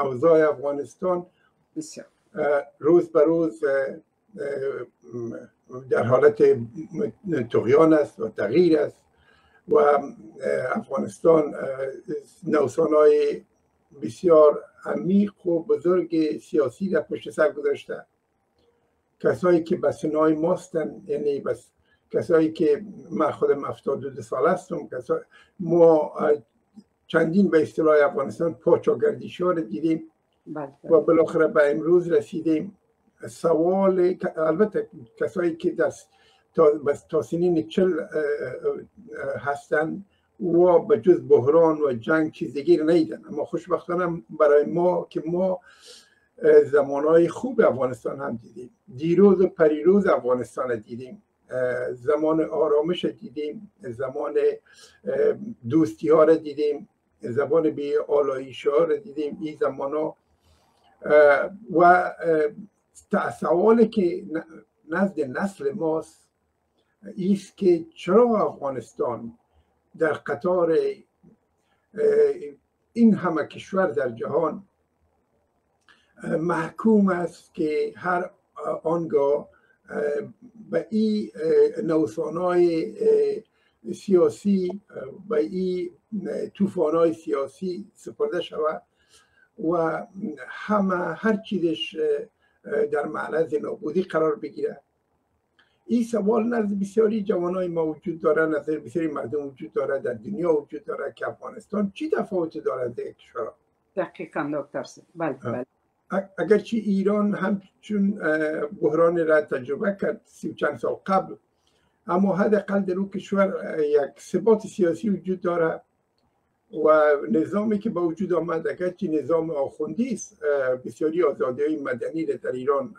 اوضاع افغانستان روز به روز در حالت تغیان است و تغییر است و افغانستان نوسانهای بسیار عمیق و بزرگ سیاسی در پشت سر گذاشته. کسایی که به سنای ماستن یعنی بس کسایی که من خودم افتاد دو سال هستم ما چندین به اصطلاح افغانستان پاچاگردیشی ها رو دیدیم بله، بله. و بالاخره به امروز رسیدیم. سوال البته کسایی که دست تا, تا سنین چل هستن و به جز بحران و جنگ چیز دیگه نیدن اما خوشبختانه برای ما که ما زمانهای خوب افغانستان هم دیدیم. دیروز و پریروز افغانستان دیدیم. زمان آرامش دیدیم. زمان دوستی ها رو دیدیم. زبان آلایش ها رو دیدیم این زمان ها. و سوالی که نزد نسل ماست ایست که چرا افغانستان در قطار این همه کشور در جهان محکوم است که هر آنگاه به این نوسانهای سیاسی به این توفانهای سیاسی سپرده شود و همه هر چیزش در معرض نابودی قرار بگیره این سوال نزد بسیاری جوانای ما وجود داره نظر بسیاری مردم وجود داره در دنیا وجود داره که افغانستان چی تفاوت داره از کشورها دقیقا دکتر بله بله. اگرچه ایران همچون بحران را تجربه کرد سی و چند سال قبل اما حداقل در اون کشور یک ثبات سیاسی وجود داره و نظامی که با وجود آمد اگرچه نظام آخوندی است بسیاری آزادی های مدنی در ایران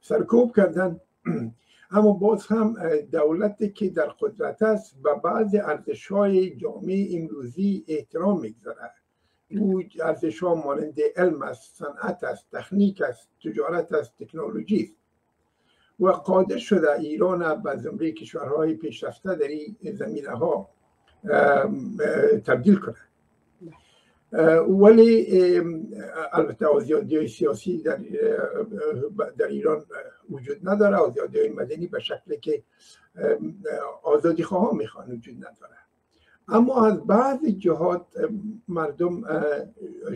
سرکوب کردن. اما باز هم دولتی که در قدرت است و بعض ارزش های جامعه امروزی احترام می‌گذاره او ارزش ها مانند علم است صنعت است تکنیک است تجارت است تکنولوژی است. و قادر شده ایران به زمره کشورهای پیشرفته در این زمینه ها تبدیل کنه ولی البته آزادی های سیاسی در, در ایران وجود نداره. آزادی های مدنی به شکلی که آزادی خواه می‌خوان وجود نداره. اما از بعض جهات مردم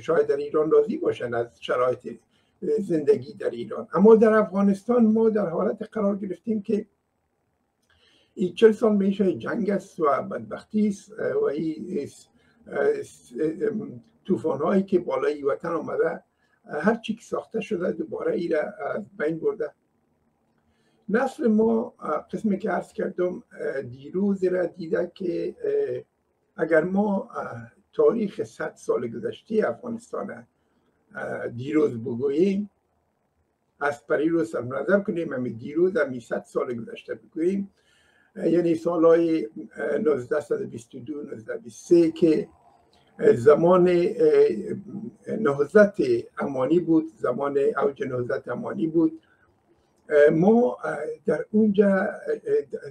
شاید در ایران راضی باشن از شرایط زندگی در ایران. اما در افغانستان ما در حالت قرار گرفتیم که این چل سال میشه جنگ است و بدبختی است و این توفان هایی که بالای وطن آمده هر چی که ساخته شده دوباره ای را بین برده. نسل ما قسمی که عرض کردم دیروز را دیده که اگر ما تاریخ صد سال گذشته افغانستان دیروز بگوییم. از پریروز نظر کنیم. همین دیروز همی صد سال گذشته بگوییم. یعنی سالهای 1922 1923 که زمان نهضت امانی بود. زمان اوج نهضت امانی بود. ما در اونجا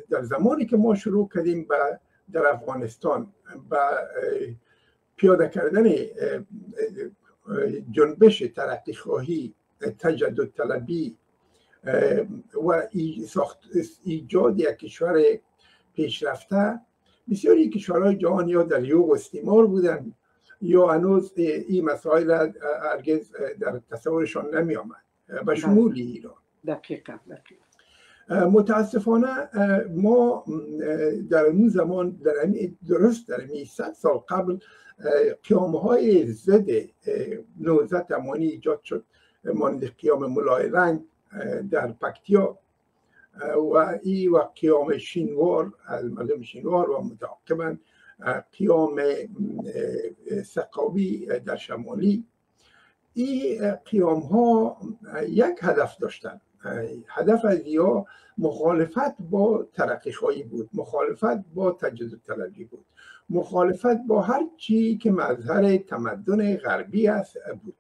در زمانی که ما شروع کردیم به در افغانستان با پیاده کردن جنبش ترقی خواهی تجدد طلبی و ایجاد یک کشور پیشرفته. بسیاری کشورهای جهان یا در یوغ استیمار بودن یا هنوز این مسائل هرگز در تصورشان نمی آمد به شمول ایران. دقیقا دقیقا. متاسفانه ما در اون زمان در درست در این صد سال قبل قیام های ضد نوزت امانی ایجاد شد. مانند قیام ملای رنگ در پکتیا و ای و قیام شینوار مردم شینوار و متعاقبا قیام سقاوی در شمالی. این قیام ها یک هدف داشتند. هدف از یا مخالفت با ترقی خواهی بود مخالفت با تجدد طلبی بود مخالفت با هر چی که مظهر تمدن غربی است بود.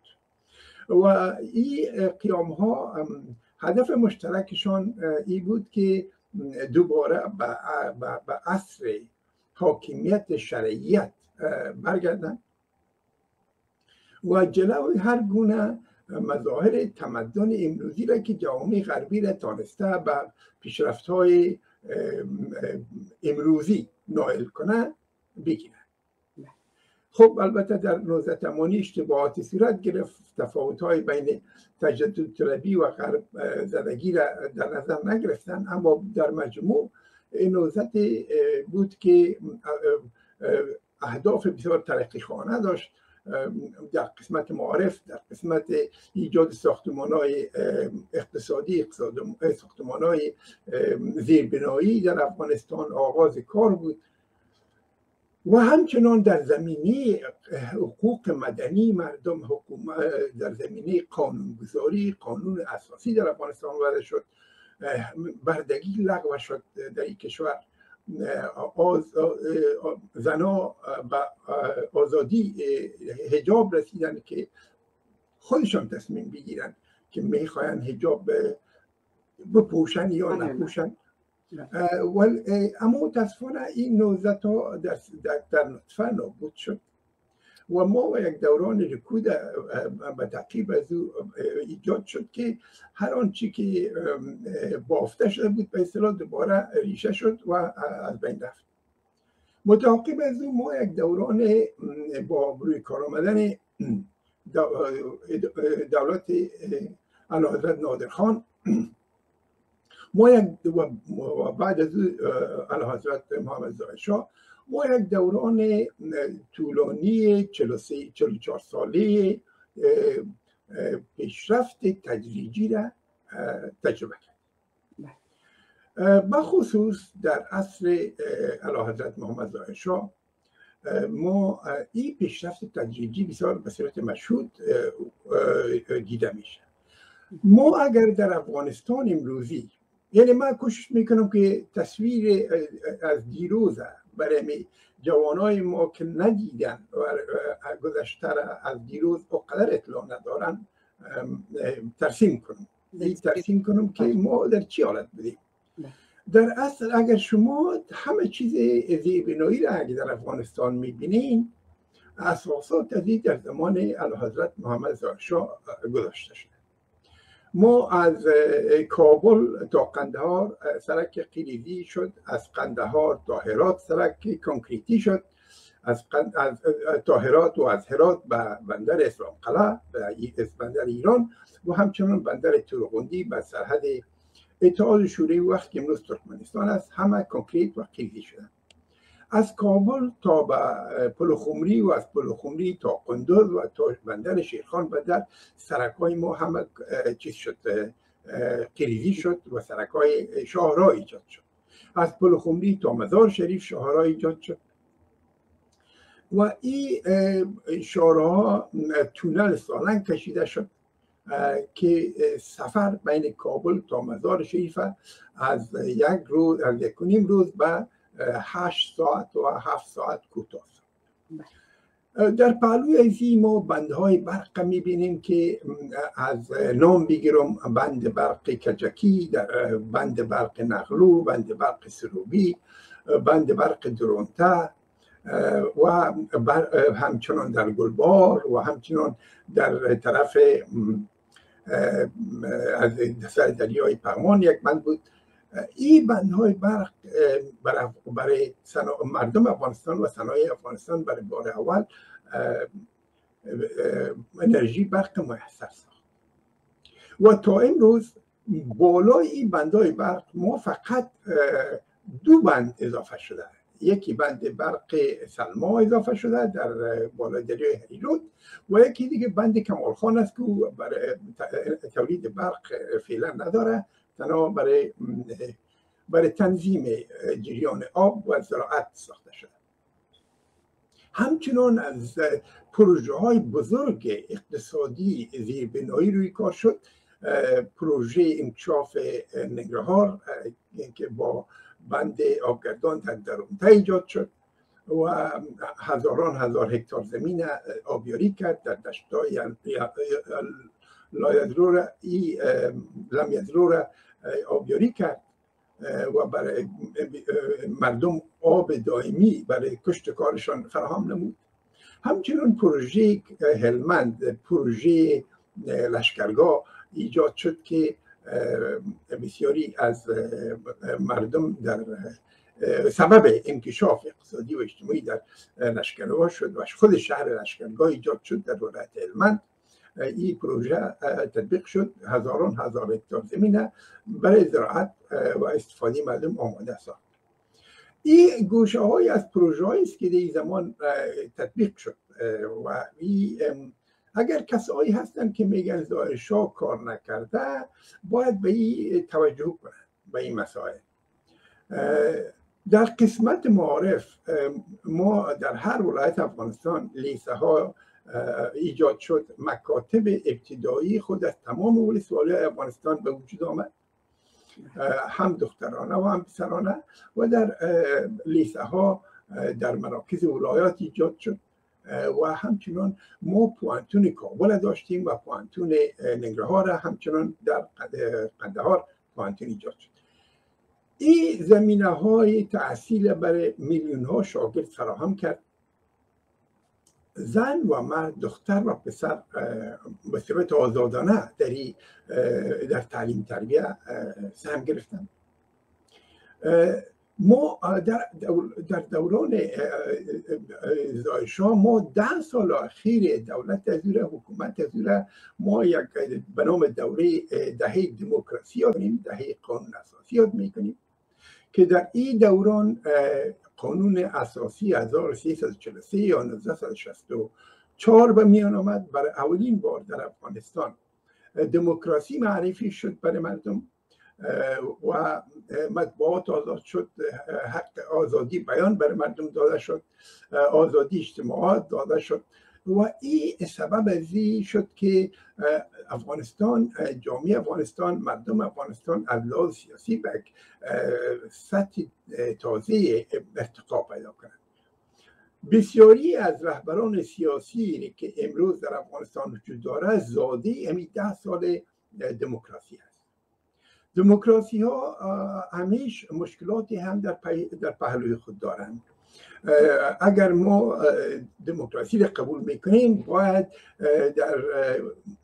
و این قیام ها هدف مشترکشان ای بود که دوباره به عصر حاکمیت شرعیت برگردن و جلوی هر گونه مظاهر تمدن امروزی را که جوامع غربی را تانسته به پیشرفت های امروزی نائل کنه بگیره خب البته در نوزتمانی اشتباهاتی صورت گرفت. تفاوت های بین تجدد طلبی و غرب زدگی را در نظر نگرفتن اما در مجموع نوزت بود که اهداف بسیار ترقی خانه داشت. در قسمت معارف در قسمت ایجاد ساختمان های اقتصادی ساختمان های زیربنایی در افغانستان آغاز کار بود. و همچنان در زمینه حقوق مدنی مردم حکومت در زمینه قانونگذاری قانون اساسی در افغانستان وضع شد. بردگی لغو شد در این کشور. زنا به آزادی هجاب رسیدن که خودشان تصمیم بگیرن که می‌خواین هجاب بپوشن یا نپوشن. اما متاسفانه این نوزت ها در, در نطفه نابود شد. و ما یک دوران رکود به تعقیب از او ایجاد شد که هر آنچه که بافته شده بود به اصطلاح دوباره ریشه شد و از بین رفت. متعاقب از او ما یک دوران با روی کار آمدن دولت حضرت نادرخان ما یک و بعد از او حضرت محمد زاهد شاه ما یک دوران طولانی 44 ساله پیشرفت تدریجی را تجربه کرد بخصوص در عصر حضرت محمد زاهد شاه ما این پیشرفت تدریجی بسیار به صورت مشهود دیده میشه. ما اگر در افغانستان امروزی یعنی من کوشش می‌کنم که تصویر از دیروز برای جوانای ما که ندیدن و گذشته از دیروز قدر اطلاع ندارن ترسیم کنم. ترسیم کنم که ما در چی حالت بودیم. در اصل اگر شما همه چیز زیبنایی را اگر در افغانستان می‌بینین اساسات از در زمان حضرت محمد زارشاه گذاشته شده. ما از کابل تا قندهار سرک قیلیزی شد از قندهار تا هرات سرک کنکریتی شد از, از تاهرات و از هرات به بندر اسلام قلعه به بندر ایران و همچنان بندر تورغندی به سرحد اتحاد شوروی وقت که امروز ترکمنستان است همه کنکریت و قیلیزی شدن از کابل تا به پلوخمری و از پلوخمری تا قندوز و تا بندر شیرخان بندر سرک های ما همه چیز شد قریزی شد و سرک های شاهرا ایجاد شد. از پلوخمری تا مزار شریف شاهرا ایجاد شد. و این شاهرها تونل سالنگ کشیده شد. که سفر بین کابل تا مزار شریف از یک روز از یک نیم روز به هشت ساعت و هفت ساعت کوتاه. در پهلوی ازی ما بندهای برق می‌بینیم که از نام بگیرم بند برق کجکی بند برق نغلو بند برق سروبی بند برق درونته و همچنان در گلبار و همچنان در طرف از سر دریای پرمان یک بند بود. این بندهای برق برای مردم افغانستان و صنایع افغانستان برای بار اول انرژی برق میسر ساخت. و تا امروز بالای این بندهای برق ما فقط دو بند اضافه شده. یکی بند برق سلما اضافه شده در بالای دریای و یکی دیگه بند کمالخان است که برای تولید برق فعلا نداره. تنها برای برای تنظیم جریان آب و زراعت ساخته شده. همچنان از پروژه های بزرگ اقتصادی زیربنایی روی کار شد. پروژه انکشاف نگرهار که با بند آبگردان در درونته ایجاد شد و هزاران هزار هکتار زمین آبیاری کرد در دشتای لایدرو را آبیاری کرد و برای مردم آب دائمی برای کشت کارشان فراهم نمود. همچنین پروژه هلمند پروژه لشکرگاه ایجاد شد که بسیاری از مردم در سبب انکشاف اقتصادی و اجتماعی در لشکرگاه شد و خود شهر لشکرگاه ایجاد شد در ولایت هلمند. این پروژه تطبیق شد. هزاران هزار هکتار زمینه برای زراعت و استفاده مردم آماده ساخت. این گوشه های از پروژه است که در زمان تطبیق شد. و اگر کسایی هستن که میگن شاه کار نکرده باید به این توجه کنن به این مسائل. در قسمت معارف ما در هر ولایت افغانستان لیسه ها ایجاد شد. مکاتب ابتدایی خود از تمام ولسوالی افغانستان به وجود آمد. هم دخترانه و هم پسرانه و در لیسه ها در مراکز ولایات ایجاد شد. و همچنان ما پوانتون کابل داشتیم و پوانتون ننگرهار همچنان در قندهار پوانتون ایجاد شد. این زمینه های تحصیل برای میلیون ها شاگرد فراهم کرد. زن و مرد دختر و پسر به صورت آزادانه در, در تعلیم تربیه سهم گرفتن. ما در, در دوران زایشا ما ده سال اخیر دولت تزیر حکومت تزیر ما یک به نام دوره دهه دموکراسی داریم دهه قانون اساسی یاد می‌کنیم که در این دوران قانون اساسی 1343 یا 1964 به میان آمد. برای اولین بار در افغانستان دموکراسی معرفی شد برای مردم. و مطبوعات آزاد شد حق آزادی بیان برای مردم داده شد آزادی اجتماعات داده شد. و این سبب ازی شد که افغانستان جامعه افغانستان مردم افغانستان از سیاسی به سطح تازه ارتقا پیدا کنند. بسیاری از رهبران سیاسی که امروز در افغانستان وجود داره زاده امی ده سال دموکراسی دموکراسی ها همیش مشکلاتی هم در, در پهلوی خود دارند اگر ما دموکراسی را قبول می‌کنیم باید در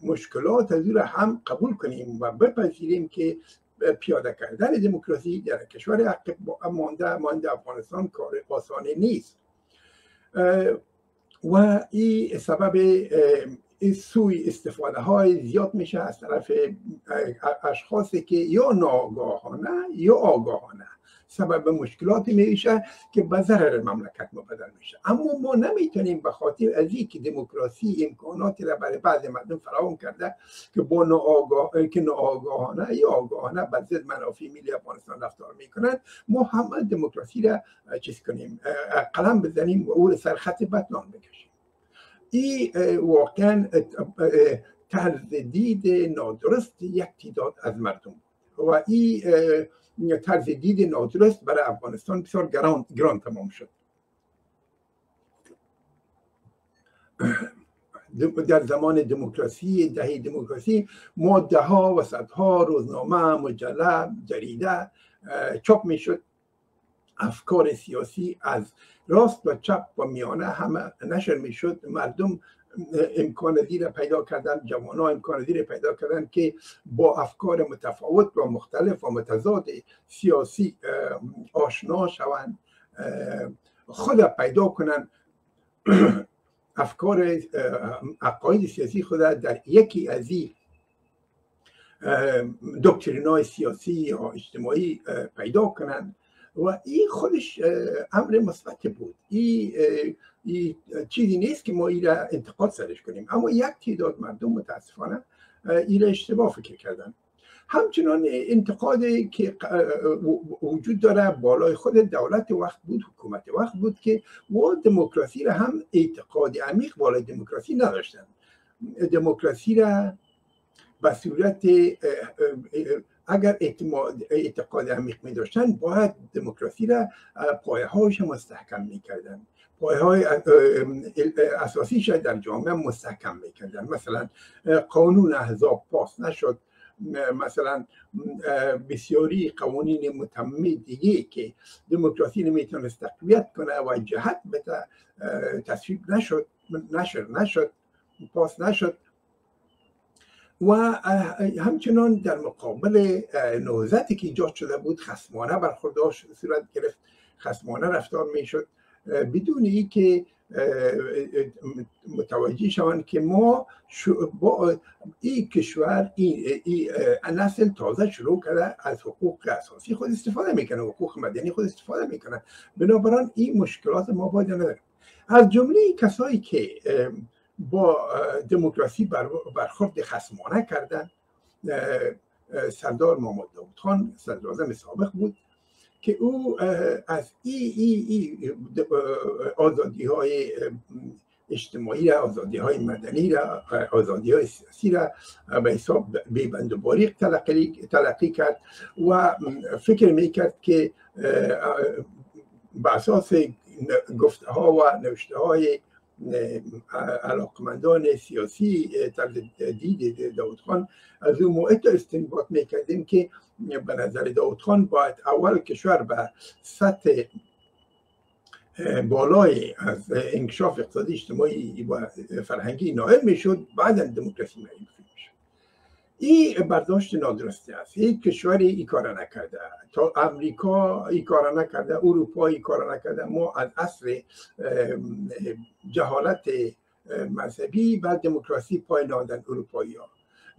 مشکلات از هم قبول کنیم و بپذیریم که پیاده کردن دموکراسی در کشور عقب مانده مانده افغانستان کار آسانه نیست. و این سبب سوی استفاده های زیاد میشه از طرف اشخاصی که یا ناگاهانه یا آگاهانه. سبب مشکلاتی میشه که به ضرر مملکت مبدل میشه. اما ما نمی‌تونیم به خاطر از که دموکراسی امکاناتی را برای بعض مردم فراهم کرده که با ناآگاه که ناآگاهانه یا آگاهانه به ضد منافع ملی افغانستان رفتار می‌کنند ما هم دموکراسی را چیز کنیم قلم بزنیم و او سر خط بکشیم. این واقعا طرز دید نادرست یک تعداد از مردم و این طرز دید نادرست برای افغانستان بسیار گران, گران تمام شد. در زمان دموکراسی دهه دموکراسی ما ده ها و صدها روزنامه مجله جریده چاپ می‌شد. افکار سیاسی از راست و چپ و میانه همه نشر می‌شد. مردم امکان زیر پیدا کردن جوان ها امکان زیر پیدا کردن که با افکار متفاوت و مختلف و متضاد سیاسی آشنا شوند خود پیدا کنن افکار عقاید سیاسی خود در یکی از این دکترین های سیاسی یا اجتماعی پیدا کنند. و این خودش امر مثبت بود. این چیزی نیست که ما این را انتقاد سرش کنیم. اما یک تعداد مردم متاسفانه این را اشتباه فکر کردن. همچنان انتقادی که وجود داره بالای خود دولت وقت بود حکومت وقت بود که و دموکراسی را هم اعتقاد عمیق بالای دموکراسی نداشتن. دموکراسی را به صورت اگر اعتقاد عمیق می داشتن باید دموکراسی را پایه هاش مستحکم می کردن پایه های اساسی شاید در جامعه مستحکم می کردن مثلا قانون احزاب پاس نشد. مثلا بسیاری قوانین متمم دیگه که دموکراسی نمی‌تونست تقویت کنه و جهت به تصویب نشد نشد نشد پاس نشد. و همچنان در مقابل نوزتی که ایجاد شده بود خسمانه برخورداشت صورت گرفت خسمانه رفتار می‌شد. بدون ای که متوجه شوند که ما با این کشور این, این نسل تازه شروع کرده از حقوق اساسی خود استفاده می‌کنه حقوق مدنی خود استفاده می‌کنه. بنابراین این مشکلات ما باید نداریم. از جمله کسایی که با دموکراسی برخورد خسمانه کردن. سردار محمد داود خان صدر سابق بود که او از ای, ای, ای آزادی های اجتماعی را آزادی های مدنی را آزادی های سیاسی را به حساب بیبند و باریق تلقی, کرد و فکر می‌کرد که به اساس گفته ها و نوشته های علاقمندان سیاسی طرز دید داود خان. از اون موعد استنباط می‌کردیم که به نظر داود خان باید اول کشور به سطح بالای از انکشاف اقتصادی اجتماعی و فرهنگی نائل می‌شد بعد دموکراسی معین این برداشت نادرستی است. یک کشوری ای کار نکرده. تا امریکا ای کار نکرده اروپا ای کار نکرده. ما از اصل جهالت مذهبی و دموکراسی پای نادن اروپایی ها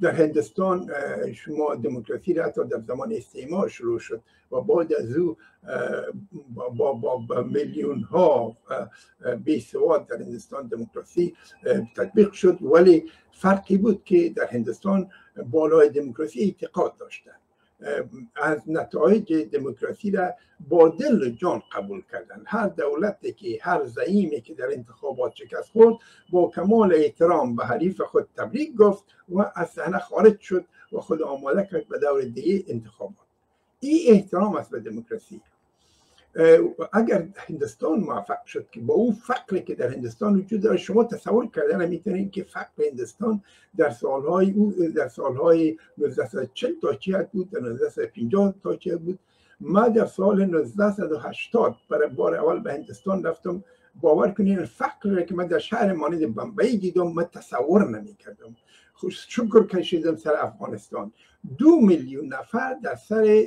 در هندوستان شما دموکراسی را حتی در زمان استعمار شروع شد و بعد از او با, با, با میلیون ها بی سواد در هندوستان دموکراسی تطبیق شد. ولی فرقی بود که در هندوستان بالای دموکراسی اعتقاد داشتن. از نتایج دموکراسی را با دل جان قبول کردن. هر دولتی که هر زعیمی که در انتخابات شکست خورد با کمال احترام به حریف خود تبریک گفت و از صحنه خارج شد و خود آماده کرد به دور دیگه انتخابات. این احترام است به دموکراسی. اگر هندوستان موفق شد که با اون فقری که در هندوستان وجود داره شما تصور کردن می‌تونید که فقر هندوستان در سالهای او در سالهای 1940 تا چی بود در 1950 تا چی بود؟ ما در سال 1980 برای بار اول به هندوستان رفتم باور کنین فقر که من در شهر مانند بمبئی دیدم من تصور نمی‌کردم. شکر کشیدم سر افغانستان. دو میلیون نفر در سر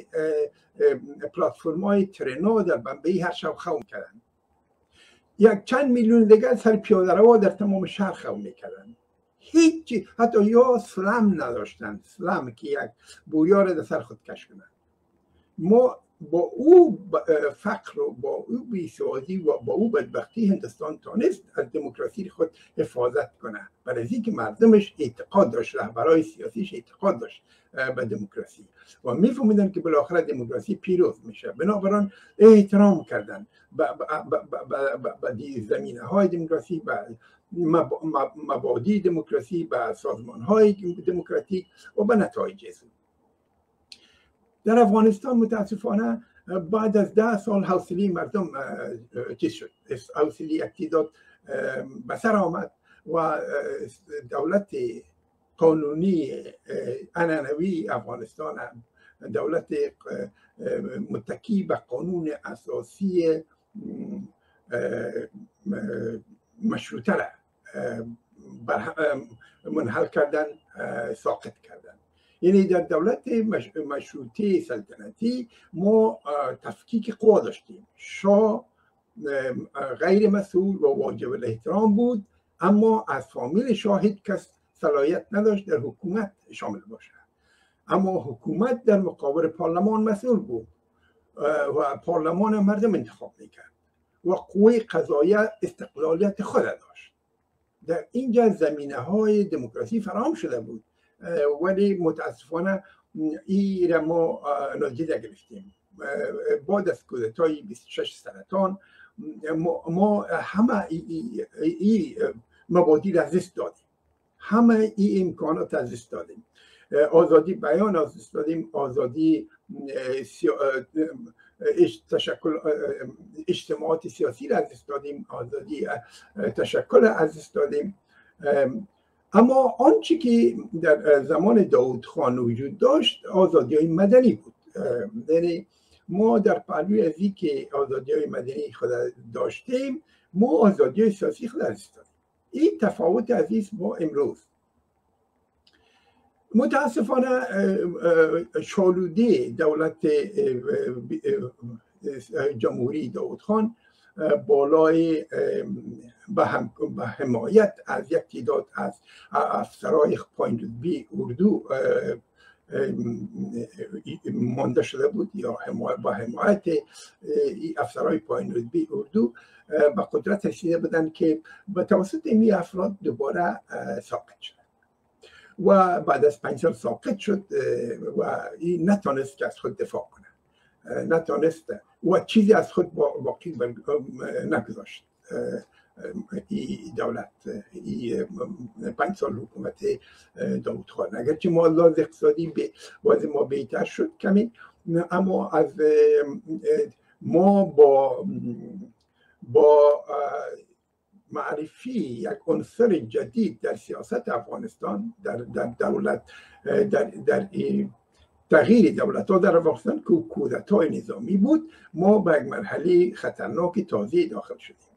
پلتفرم های ترنا در بمبئی هر شب خوم کردن. یک چند میلیون دیگر سر پیاده در تمام شهر خوم می‌کردن. هیچی حتی یا سلم نداشتن. سلم که یک بویار در سر خود کش کنن. ما با او فقر و با او بیسوادی و با او بدبختی هندوستان تانست از دموکراسی خود حفاظت کنه. برای اینکه مردمش اعتقاد داشت رهبرای سیاسیش اعتقاد داشت به دموکراسی. و میفهمیدن که بالاخره دموکراسی پیروز میشه. بنابراین احترام کردن به زمینه های دموکراسی به مبادی دموکراسی به سازمان های دموکراتیک و به نتایج در افغانستان متاسفانه بعد از ده سال حوصله مردم چیز شد. حوصله اقتداد به سر آمد و دولت قانونی انانوی افغانستان دولت متکی به قانون اساسی مشروطه را منحل کردن ساقط کردن. یعنی در دولت مشروطه سلطنتی ما تفکیک قوا داشتیم. شاه غیر مسئول و واجب الاحترام بود اما از فامیل شاهد کس صلاحیت نداشت در حکومت شامل باشه. اما حکومت در مقابل پارلمان مسئول بود و پارلمان مردم انتخاب می‌کرد و قوی قضایه استقلالیت خود داشت. در اینجا زمینه های دموکراسی فرام شده بود. ولی متاسفانه این را ما نادیده گرفتیم. بعد از کودتای 26 سرطان ما همه این مبادی را دست دادیم. همه این امکانات دست دادیم. آزادی بیان دست دادیم. آزادی تشکل اجتماعات سیاسی را دادیم. آزادی تشکل دست دادیم. اما آنچه که در زمان داود خان وجود داشت آزادی های مدنی بود. یعنی ما در پهلوی از که آزادی های مدنی خود داشتیم ما آزادی های سیاسی خود دادیم این تفاوت عزیز با امروز. متاسفانه شالوده دولت جمهوری داود خان بالای به, حمایت از یک تعداد از افسرهای بی اردو مانده شده بود یا با حمایت افسرهای پایین بی اردو به قدرت رسیده بودن که به توسط این افراد دوباره ساقط شد و بعد از پنج سال ساقط شد و این نتانست که از خود دفاع کنه. نتانست و چیزی از خود باقی نگذاشت. ای دولت ای پنج سال حکومت داود خان. اگرچه ما لحاظ اقتصادی به وضع ما بهتر شد کمی. اما از ما با با معرفی یک عنصر جدید در سیاست افغانستان در, در دولت در, در تغییر دولت ها در افغانستان که کودتای نظامی بود ما به یک مرحله خطرناک تازه داخل شدیم.